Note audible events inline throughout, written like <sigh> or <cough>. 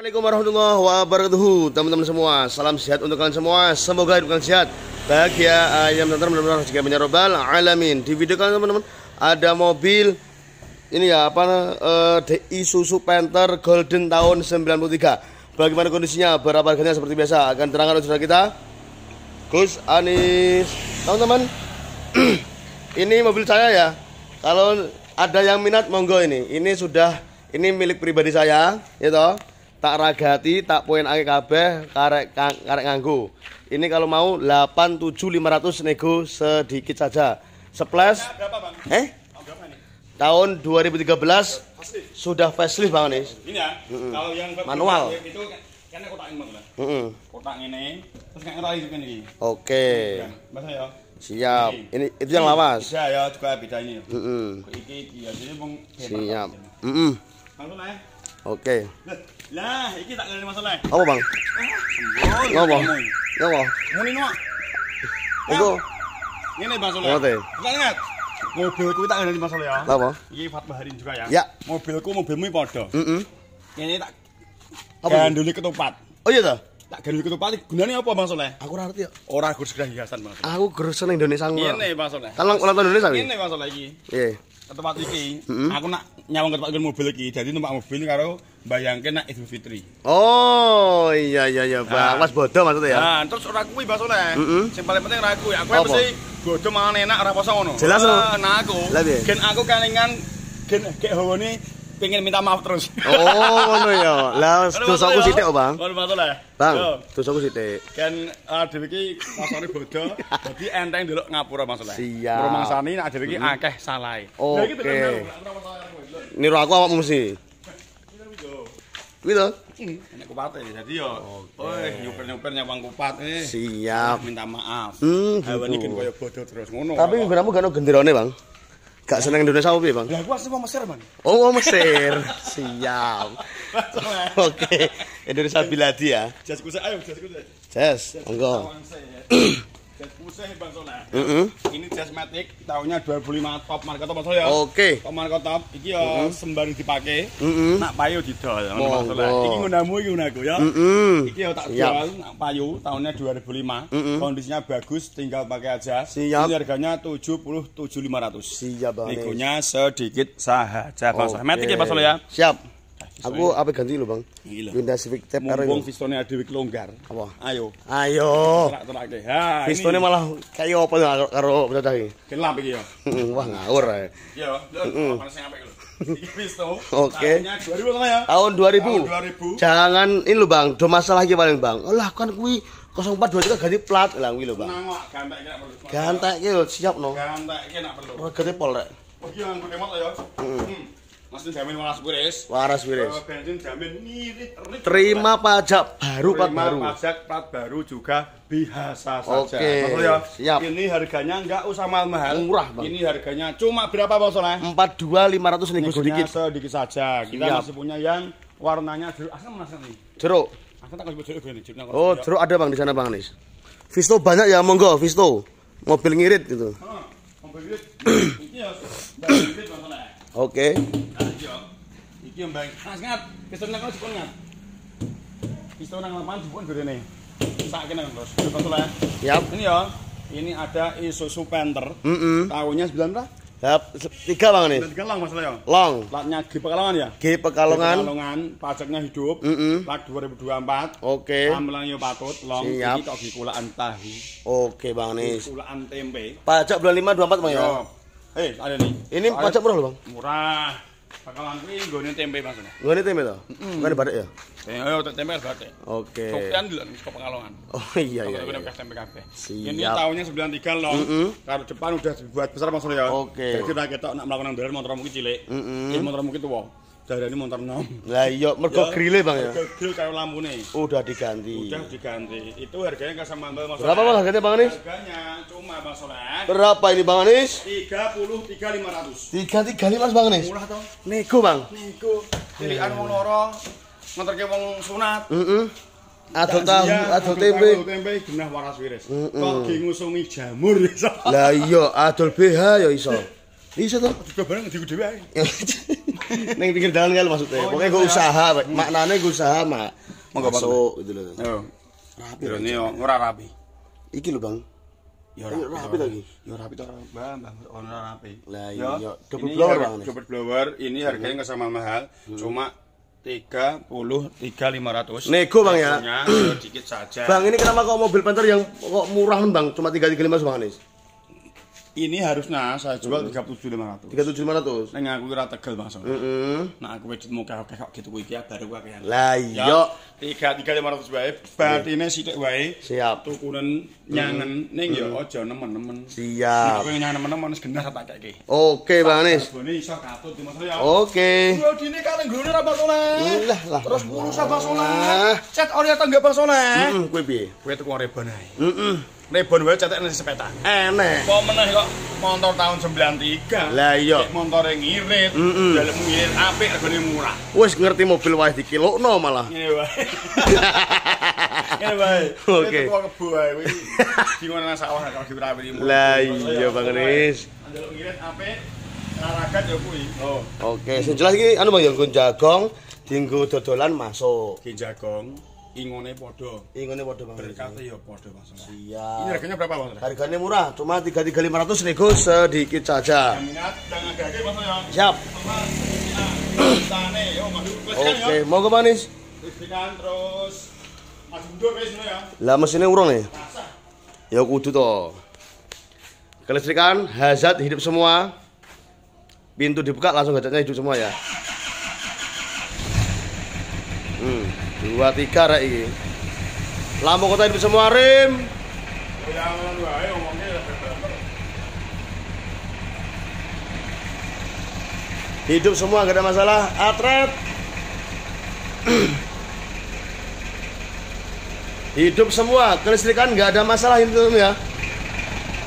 Assalamualaikum warahmatullahi wabarakatuh. Teman-teman semua Salam sehat untuk kalian semua. Semoga hidup kalian sehat Bahagia ayam dan benar-benar juga menyerobal alamin. Di video kalian teman-teman Ada mobil Ini ya apa uh, DI Susu Panther Golden tahun 93 Bagaimana kondisinya? Berapa harganya? Seperti biasa Akan terangkan oleh saudara kita Gus Anis. Teman-teman <clears throat> Ini mobil saya ya. Kalau ada yang minat monggo ini. Ini sudah Ini milik pribadi saya Ya toh tak ragati tak poin ake kabeh karek karek nganggo. Ini kalau mau 87500 nego sedikit saja. Splash. Eh? Tahun 2013 sudah facelift bang nih ini ya? Mm-mm. kalau yang Manual. itu kan kotak ini bang Mm-mm. kotak ini terus kayak ngerali juga ini oke. Bahasa ya? Siap. Ini. Itu yang lawas. Bisa ya juga beda ini. Mm-mm. iki iki ya jadi siap. Mm-mm. langsung lah oke lah iki tak ngerti masalah. Apa bang? Oh apa? Apa? Muni no itu ini masalah Ngote. Enggak ingat? Mobilku tak ngerti masalah ya. Apa? Iki Fatma Harin juga ya. Ya. mobilku mobilmu padha. Mm-mm. ini tak Apa ganduli ketupat. Oh iya toh tak ganduli ketupat gunanya apa masalah aku ora ngerti ya. Ora gur segera hiasan bang aku gerus seneng Indonesia ngono ini masalah kan ulang tahun Indonesia ini wi masalah iki. Iya ketupat iki Mm-mm. aku nak nyawang ke mobil iki jadi numpak mobil karo bayangke nak Idul Fitri Oh iya iya iya bang, Nah. mas bodoh maksudnya ya? nah terus ora kuwi Mbak Soleh Mm-mm. sing paling penting ora kuwi aku mesti bodo mangan enak ora poso ngono Jelas, no? Ah, nah aku gen aku kelingan gen gek hawane pengen minta maaf terus Oh ngono ya. Lah dosaku sithik bang. Ngono Mbak Soleh Bang, dosaku sithik. kan dhewe iki pasane bodo <laughs> dadi enteng delok ngapura Mas Soleh Siap. rumangsani nek dhewe iki akeh salahe Lah, Oke. masalah. Niru aku awakmu mesti. Kuwi to? Enak kupat ya, jadi yo. Oh, nyuper-nyuper nyawang kupat eh. Siap. Minta maaf. Hmm, gitu. ini kan bodoh terus ngono. Tapi beramu gak ono genderone bang? Gak seneng Indonesia apa bang? lah gua asli mau Mesir, Man. Oh mau Mesir. <laughs> Siap. <laughs> Oke. Indonesia biladi ya. Jas kusa ayo jas kusa. Jes, monggo. <clears throat> Jas Bang Soleh. Heeh. Ini jas Matic tahunnya 2005 top market top Soleh ya. Oke. Top market top iki yo sembari dipake. Heeh. Nak payu didol Monggo. Soleh. Iki ngunamu iki ngunaku ya. Heeh. Iki yo tak jual nak payu tahunnya 2005. Mm-mm. Kondisinya bagus, tinggal pakai aja. Siap. Ini harganya 77.500. Siap bang. Negonya sedikit sahaja Bang Soleh. Oke. Metik ya Bang Soleh ya. Siap. Aku apa ganti lu bang? Lho. Winda Civic Tab R Mumpung pistone dhewe longgar. Apa? Ayo. Ayo. Terak-terake. Ha. Pistone malah kayak apa ya karo bocah iki? gelap iki ya. Wah ngawur ae. Iya, lho, apik lho. Iki pistol. Oke. Tahunnya 2000 sama ya. Tahun 2000. Tahun 2000. Jangan ini lho Bang, do masalah iki paling Bang. Lah kan kuwi 0423 ganti plat lah kuwi lho Bang. Nang kok gantek perlu. Gantek iki lho siap no. Gantek iki nak perlu. Ganti pol rek. Oh gede mot ya. Hmm. Mesti jamin waras kuris. Waras wiris. Bensin jamin ngirit. rit. Terima pajak baru plat Terima baru. pajak plat baru juga biasa saja. Oke, ya, siap. Ini harganya enggak usah mahal-mahal. Murah, Bang. Ini harganya cuma berapa Bang Soleh? 42500 nego sedikit. sedikit saja. Kita Siap. masih punya yang warnanya jeruk. Asal mana nih? Jeruk. Asal tak kasih jeruk gini. Jeruk Oh, jeruk ada Bang di sana Bang Anis. Visto banyak ya monggo Visto. Mobil ngirit gitu. Ah, mobil grid. Iki ya, <clears throat> Oke. Nah, iki ya. Iki yang baik. Nah, ngat. Piston nang kono ngat. Piston nang lapangan jepun gede nih. Sakit nang terus. Bang Soleh. Siap. Ini ya. Ini ada Isuzu Panther. Heeh. Tahunnya 9 berapa? Yap, tiga Bang. Dan tiga lang masalah ya. Long. Platnya G Pekalongan ya? G Pekalongan. Pekalongan, pajaknya hidup. Mm-mm. Plat 2024. Oke. Ambelang yo patut, long Siap. iki kok gikulaan tahu. Oke Bang Anis. Gikulaan tempe. Pajak bulan 5 24 Bang ya. Eh, ada nih. Ini pajak murah loh Bang. murah. Bakalan kuwi nggone tempe maksudnya. Ini tempe toh? Bukan badak ya? Eh, tempe bate. Oke. Sopian dulu nih kok Pekalongan. Oh iya iya. Kalau iya. bekas tempe kabeh. Ini tahunnya 93 long. Karo depan udah dibuat besar maksudnya ya. Oke. Jadi ra ketok nak melakukan dalan motor mungkin cilik. Ini motor mungkin tuwa. Darane motor nom. Lah iya mergo Ya. grille Bang ya. Grill kayak lampune. Udah diganti. Udah diganti. Itu harganya nggak sama Mbak Mas. Berapa Bang harganya Bang Anis? Harganya cuma Bang Soleh. Berapa ini Bang Anis? 33.500. Tiga tiga lima Bang Anis. Murah toh? Nego Bang. Niku pilihan wong loro nganterke wong sunat. Heeh. Adol tahu, adol adol tempe. tahu, tempe genah waras wiris. Kok ge ngusungi jamur ya. Lah iya adol BH ya iso. <laughs> Iso? Juga bareng diku dhewe. <laughs> Neng pinggir jalan kan maksudnya. Oh, Pokoknya gitu gue ya. usaha, maknanya gue usaha mak. Masuk gitu loh. Yo. Rapi. Ini ora rapi. Iki lho bang. Yo Ayo, rapi lagi. Yo rapi to Bang, Bang. Ora rapi. Lah, Yo, iya. Double blower, Bang. Double blower ini harganya nggak sama mahal, cuma tiga puluh tiga lima ratus. Nego, Bang, ya? Sedikit saja. Bang ini kenapa kok mobil Panther yang kok murah bang? Cuma tiga tiga lima bang Anis. ini harusnya saya jual 37.500. 37.500. neng aku kira tegel Mas. Heeh. Nah aku wedit muka kok kok gitu kuwi ya baru kok kan. Lah iya. 3500 wae. berarti Batine sithik wae. Siap. Tukunen nyangen ning ya aja nemen-nemen. Siap. Nek nyangen nemen-nemen wis gendah tak kake. Oke, bang Anis. Bone iso katut di Mas ya. Oke. Yo dine kalen nggone ra pasona. Lah. Terus mulu sa pasona. Chat ora tangga pasona. Heeh, kuwi piye? Kuwi tuku rebanae. Heeh. Rebon wae cetek nang sepeda. Enek. Kok meneh kok motor tahun 93. Lah iya. Cek Montore ngirit, Mm-mm. dalem ngirit apik regane murah. Wis ngerti mobil wae dikilokno malah. Ngene wae. Ngene wae. Oke. Kowe kebo wae. Di ngono nang sawah kalau dirawi di Lah iya Bang Anis. Dalem ngirit apik. Naragat ya kuwi. Oh. Oke, sing jelas iki anu Bang ya nggo jagong, dienggo dodolan masuk. Ki jagong ingone padha. Ingone padha Bang. Berkate ya padha Bang Soleh. Ini Siap. harganya berapa Bang? Harganya murah, cuma 33500 nego sedikit saja. Soleh. Siap. Oke, mau ke manis? Terus ya. Lah mesinnya urung nih. Ya kudu to. Kelistrikan, hazard hidup semua. Pintu dibuka langsung hazardnya hidup semua ya. Hmm, dua tiga rek iki. Lampu kota hidup semua bener. Hidup semua gak ada masalah. Atret. Hidup semua, kelistrikan nggak ada masalah ini ya.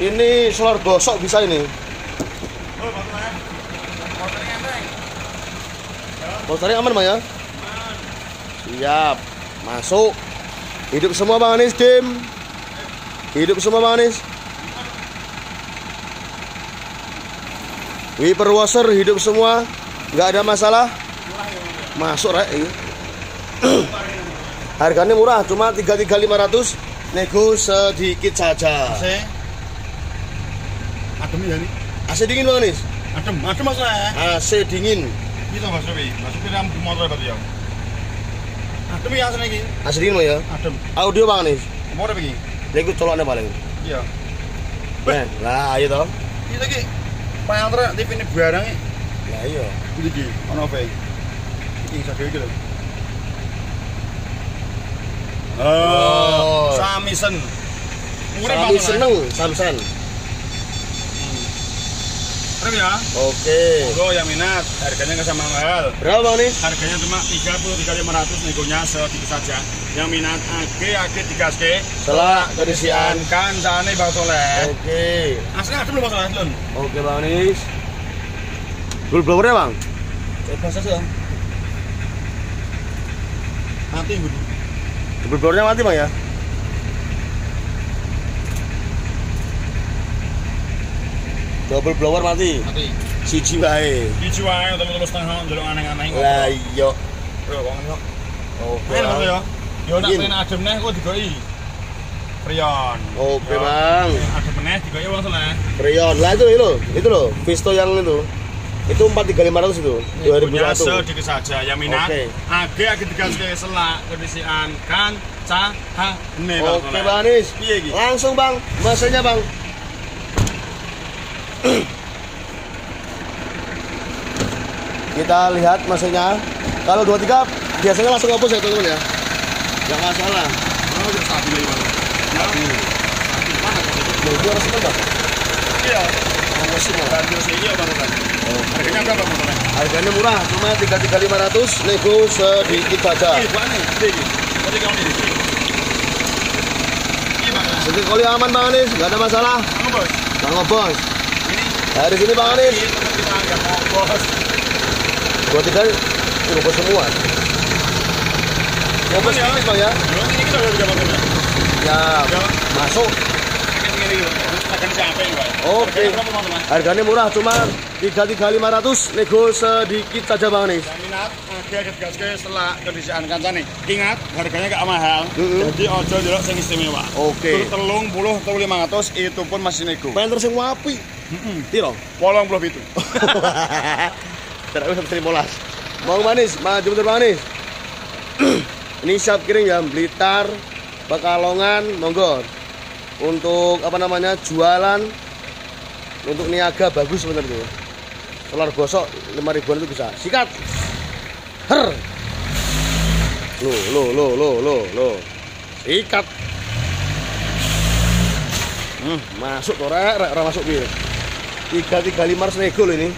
Ini solar gosok bisa ini. Motornya aman bang ya? Siap, masuk. Hidup semua bang Anis, Dim. Hidup semua bang Anis. Wiper washer hidup semua, nggak ada masalah. Masuk rek. ini. <clears throat> Harganya murah, cuma 33500 nego sedikit saja. AC. Adem ya nih. AC dingin bang Anis. Adem, adem Mas. AC dingin. Gitu Mas Soleh. Mas Soleh ram motor berarti ya. Adem ya asline iki. AC dingin bang ya. Adem. Audio bang Anis. Umur apa paling. Iya. Nah, lah ayo toh. Iki iki. Pantre TV ini barang iki. Lah iya. Iki iki. Ono apa sak iki lho. Oh. Samisen. Murah Kami Rem ya. Oke. Monggo yang minat, harganya nggak sama mahal. Berapa bang nih? Harganya cuma 33.500 negonya sedikit saja. Yang minat age age digaske. Setelah kerisian. Kancane Bang Soleh. Oke. Aslinya ada belum Bang Soleh, Lun? Oke bang Nis. Full blowernya bang? Bebas aja. Nanti Budi. Full blowernya mati bang ya? Double blower mati. Nanti. Siji wae. Dicu ae utawa terus setengah ndelok aneh-aneh. Lah iya. Bro, wong yo. Oke. Bang yo. Yo nak Yin. pengen adem neh kok digoi. Prion. Oke Yo. bang. Adem meneh digoi Bang Soleh. Freon. Lah itu itu, itu loh. Visto yang itu. Itu 43500 itu. Punya 2001. sedikit saja yang minat. Oke. Age age digaske selak kedisian kan ca ha ne Oke bang Nis. Piye iki? Langsung bang, mesinnya bang. Kita lihat mesinnya. Kalau 23 biasanya langsung hapus ya teman-teman ya. Gak masalah. Oh, udah stabil ya, Bang. Mana kok itu? Harus bang. Iya. Ya. Iya Bang Soleh. Harganya berapa Bang? Harganya murah, cuma 33500 nego sedikit saja. Nih, Bang. Sedikit kali aman bang Anis, nggak ada masalah. Kamu bos. Bang Bos. Ini bang bos. Dua tiga, bos semua. Ngobos ya? bang ya. Ini kita udah Soleh. Ya, Ya. masuk. Oke. Soleh? Harganya murah cuma 33500 nego sedikit saja Bang Anis. Yang minat, ke setelah kondisian kancane. Ingat, harganya gak mahal. Jadi ojo delok sing istimewa. Oke. Tur telung puluh atau lima ratus itu pun masih nego. Penter sing Piro? Polong puluh itu. <laughs> Tidak usah terima las. Mau manis, maju betul Bang Anis. <clears throat> Ini siap kirim ya Blitar, Pekalongan, monggo. Untuk apa namanya jualan untuk niaga bagus sebenarnya. Solar gosok 5 ribuan itu bisa. Sikat. Her. Lo lo lo lo lo lo. Sikat. Hmm, masuk tuh rek, masuk piye? 335 harus nego loh ini.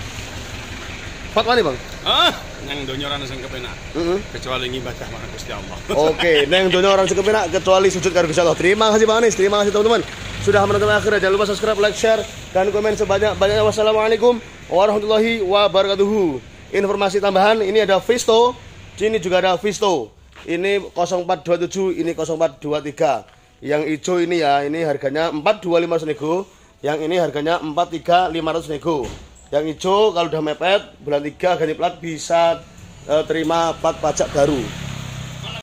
Fatwa nih, Bang. Ah, yang donya orang sing kepenak. Heeh. Kecuali ngibadah marang Gusti Allah. <laughs> Oke, neng dunia orang cukup enak kecuali sujud karo Gusti Allah. Terima kasih Bang Anis, terima kasih teman-teman. Sudah menonton akhirnya jangan lupa subscribe, like, share dan komen sebanyak-banyaknya. Wassalamualaikum warahmatullahi wabarakatuh. Informasi tambahan, ini ada Visto, sini juga ada Visto. Ini 0427, ini 0423. Yang hijau ini ya, ini harganya 4250 nego. Yang ini harganya 43500 nego. Yang hijau kalau udah mepet bulan 3 ganti plat bisa eh, terima plat pajak baru.